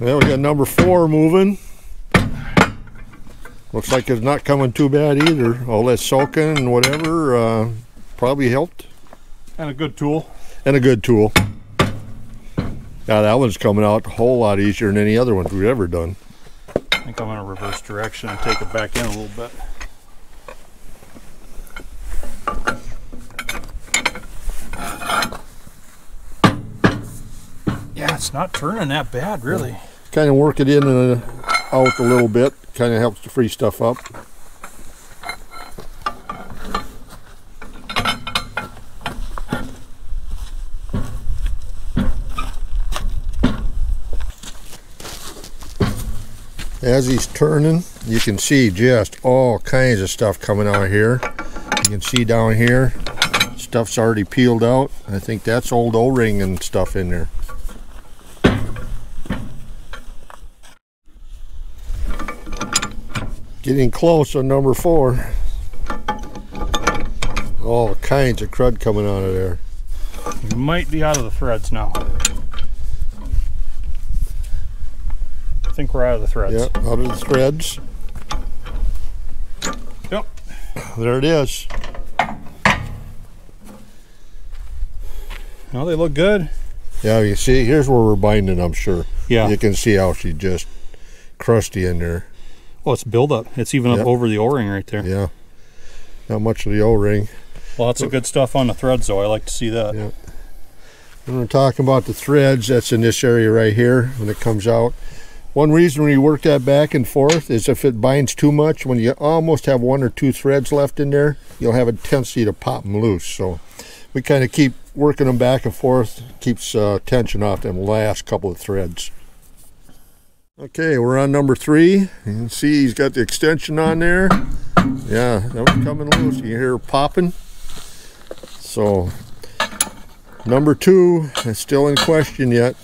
Well, we got number four moving. Looks like it's not coming too bad either. All that soaking and whatever uh, probably helped. And a good tool. And a good tool. Yeah, that one's coming out a whole lot easier than any other ones we've ever done. I think I'm going to reverse direction and take it back in a little bit. Yeah, it's not turning that bad, really. Kind of work it in and uh, out a little bit. Kind of helps to free stuff up. As he's turning, you can see just all kinds of stuff coming out here. You can see down here, stuff's already peeled out. I think that's old O-ring and stuff in there. Getting close on number four. All kinds of crud coming out of there. You might be out of the threads now. I think we're out of the threads. Yep, out of the threads. Yep. There it is. Well, they look good. Yeah, you see, here's where we're binding, I'm sure. Yeah. You can see how she just crusty in there. Oh, it's buildup. It's even Yep. up over the O-ring right there. Yeah. Not much of the O-ring. Lots of good stuff on the threads, though. I like to see that. Yeah. When we're talking about the threads, that's in this area right here when it comes out. One reason when you work that back and forth is if it binds too much, when you almost have one or two threads left in there, you'll have a tendency to pop them loose. So we kind of keep working them back and forth, keeps uh, tension off them last couple of threads. Okay, we're on number three. You can see he's got the extension on there. Yeah, that was coming loose. You hear popping. So number two is still in question yet.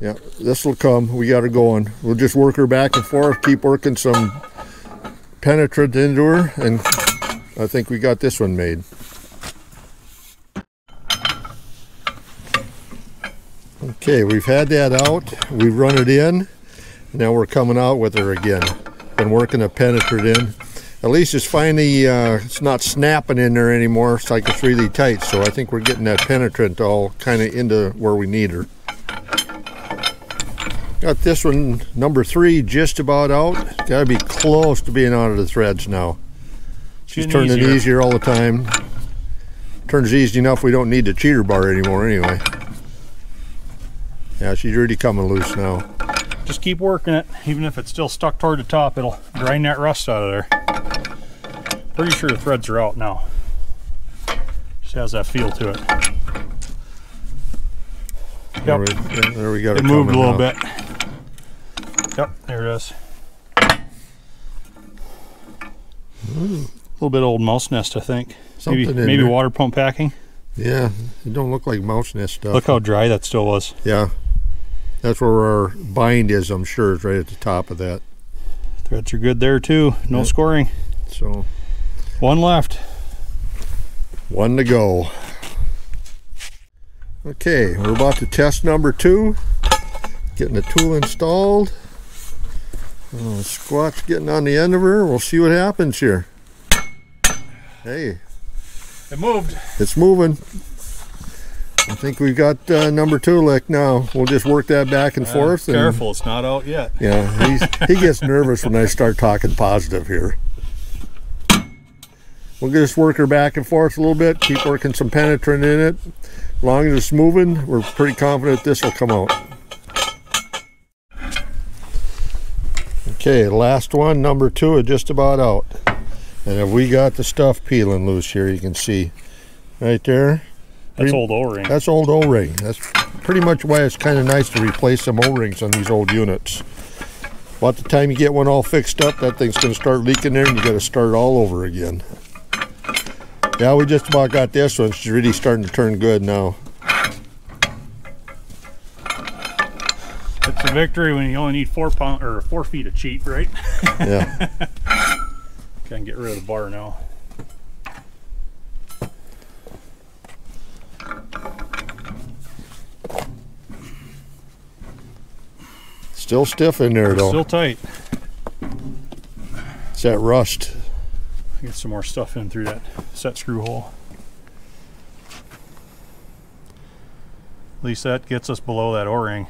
Yeah, this will come. We got her going. We'll just work her back and forth, keep working some penetrant into her, and I think we got this one made. Okay, we've had that out. We've run it in. Now we're coming out with her again. Been working a penetrant in. At least it's finally, uh, it's not snapping in there anymore. It's like it's really tight. So I think we're getting that penetrant all kind of into where we need her. Got this one, number three, just about out. Got to be close to being out of the threads now. She's Getting turning easier. easier all the time. Turns easy enough we don't need the cheater bar anymore anyway. Yeah, she's really coming loose now. Just keep working it. Even if it's still stuck toward the top, it'll grind that rust out of there. Pretty sure the threads are out now. Just has that feel to it. There, Yep. we, yeah, there we got It her moved a little now. bit. Yep, there it is. A little bit old mouse nest, I think. Something maybe maybe there. water pump packing. Yeah, it don't look like mouse nest stuff. Look how dry that still was. Yeah. That's where our bind is, I'm sure, is right at the top of that. Threads are good there too. No Yep. scoring. So One left. one to go. Okay, we're about to test number two. Getting the tool installed. Oh, squat's getting on the end of her. We'll see what happens here. Hey, It moved. it's moving. I think we've got uh, number two lick now. We'll just work that back and forth. and- Careful, it's not out yet. Yeah, he's, he gets nervous when I start talking positive here. We'll just work her back and forth a little bit, keep working some penetrant in it. As long as it's moving, we're pretty confident this will come out. Okay, last one, number two, is just about out. And if we got the stuff peeling loose here, you can see right there. That's old O-ring. That's old O-ring. That's pretty much why it's kind of nice to replace some O-rings on these old units. About the time you get one all fixed up, that thing's going to start leaking there, and you got to start all over again. Yeah, we just about got this one. She's really starting to turn good now. It's a victory when you only need four pound or four feet of cheat, right? Yeah. Can get rid of the bar now. Still stiff in there though. Still tight. It's that rust. Get some more stuff in through that set screw hole. At least that gets us below that O-ring.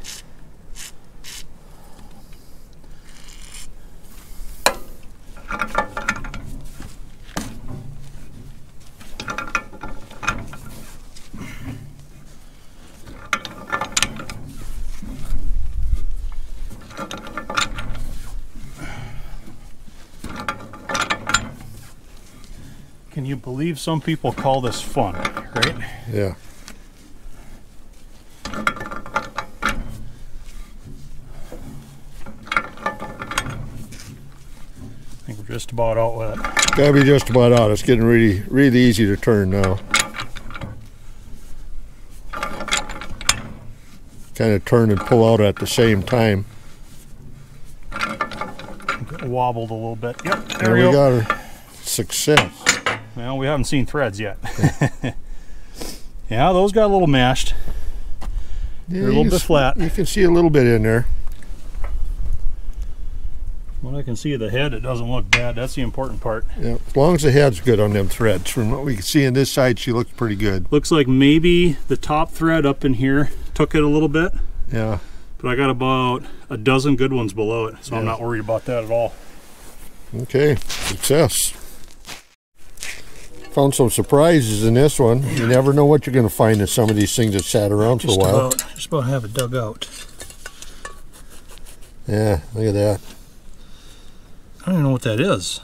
Can you believe some people call this fun, right? Yeah. I think we're just about out with it. Gotta be just about out. It's getting really, really easy to turn now. Kind of turn and pull out at the same time. Wobbled a little bit. Yep, there, There we go. got her. Success. Well, we haven't seen threads yet. yeah, those got a little mashed. Yeah, They're a little bit flat. You can see a little bit in there. When I can see the head, it doesn't look bad. That's the important part. Yeah. As long as the head's good on them threads. From what we can see on this side, she looks pretty good. Looks like maybe the top thread up in here took it a little bit, Yeah. but I got about a dozen good ones below it, so I'm not worried about that at all. Okay. Success. Found some surprises in this one. You never know what you're going to find in some of these things that sat around for a while. about, just about have it dug out. Yeah, look at that. I don't even know what that is.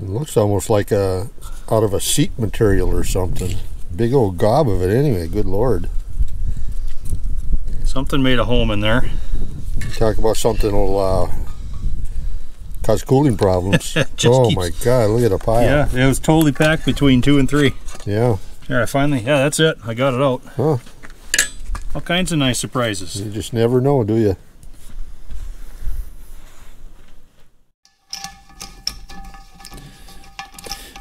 It looks almost like a out of a seat material or something. Big old gob of it anyway, good lord. Something made a home in there. Talk about something that'll uh, cause cooling problems. Oh keeps- my god, look at the pile. Yeah, it was totally packed between two and three. Yeah. There, I finally, yeah, that's it. I got it out. Huh. All kinds of nice surprises. You just never know, do you?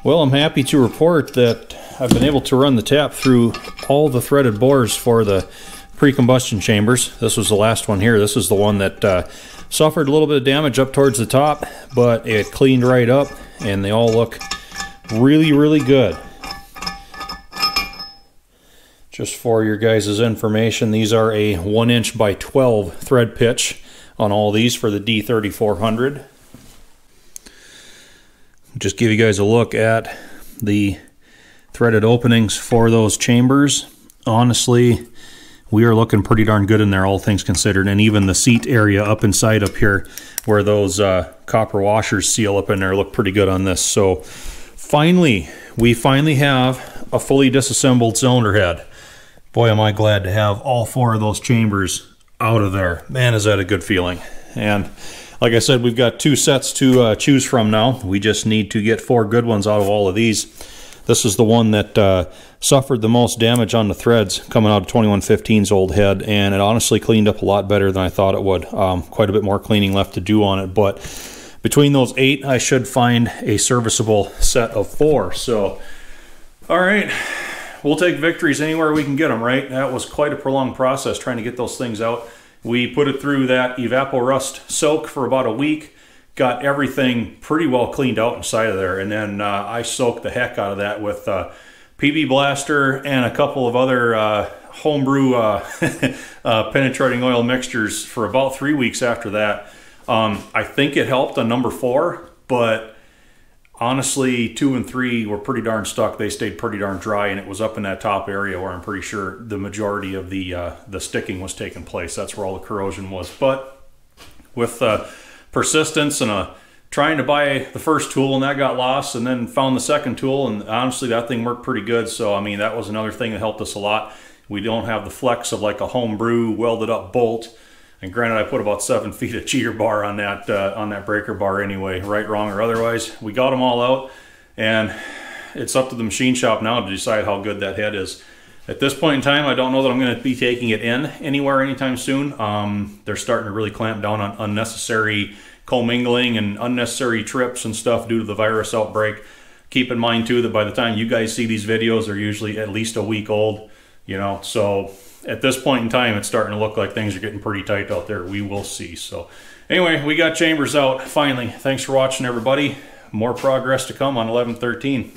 Well, I'm happy to report that I've been able to run the tap through all the threaded bores for the pre-combustion chambers. This was the last one here. This is the one that uh, suffered a little bit of damage up towards the top, but it cleaned right up and they all look really, really good. Just for your guys' information, these are a 1 inch by 12 thread pitch on all these for the D3400 just give you guys a look at the threaded openings for those chambers. Honestly, we are looking pretty darn good in there, all things considered. And even the seat area up inside up here, where those uh, copper washers seal up in there, look pretty good on this. So finally, we finally have a fully disassembled cylinder head. Boy, am I glad to have all four of those chambers out of there. Man, is that a good feeling. And like I said, we've got two sets to uh, choose from now. We just need to get four good ones out of all of these. This is the one that uh, suffered the most damage on the threads coming out of 2115's old head, and it honestly cleaned up a lot better than I thought it would. Um, quite a bit more cleaning left to do on it, but between those eight, I should find a serviceable set of four. So, all right, we'll take victories anywhere we can get them, right? That was quite a prolonged process trying to get those things out. We put it through that Evaporust soak for about a week, got everything pretty well cleaned out inside of there, and then uh, I soaked the heck out of that with uh, PB Blaster and a couple of other uh, homebrew uh, uh, penetrating oil mixtures for about three weeks after that. Um, I think it helped on number four, but honestly, two and three were pretty darn stuck. They stayed pretty darn dry, and it was up in that top area where I'm pretty sure the majority of the uh, the sticking was taking place. That's where all the corrosion was. But with persistence and a trying to buy the first tool and that got lost and then found the second tool and honestly that thing worked pretty good. So i mean that was another thing that helped us a lot. We don't have the flex of like a homebrew welded up bolt. And granted i put about seven feet of cheater bar on that uh, on that breaker bar anyway right wrong or otherwise. We got them all out and it's up to the machine shop now to decide how good that head is at this point in time, I don't know that I'm going to be taking it in anywhere anytime soon. Um, they're starting to really clamp down on unnecessary commingling and unnecessary trips and stuff due to the virus outbreak. Keep in mind too that by the time you guys see these videos, they're usually at least a week old. You know, so at this point in time, it's starting to look like things are getting pretty tight out there. We will see. So anyway, we got chambers out finally. Thanks for watching, everybody. More progress to come on 1113.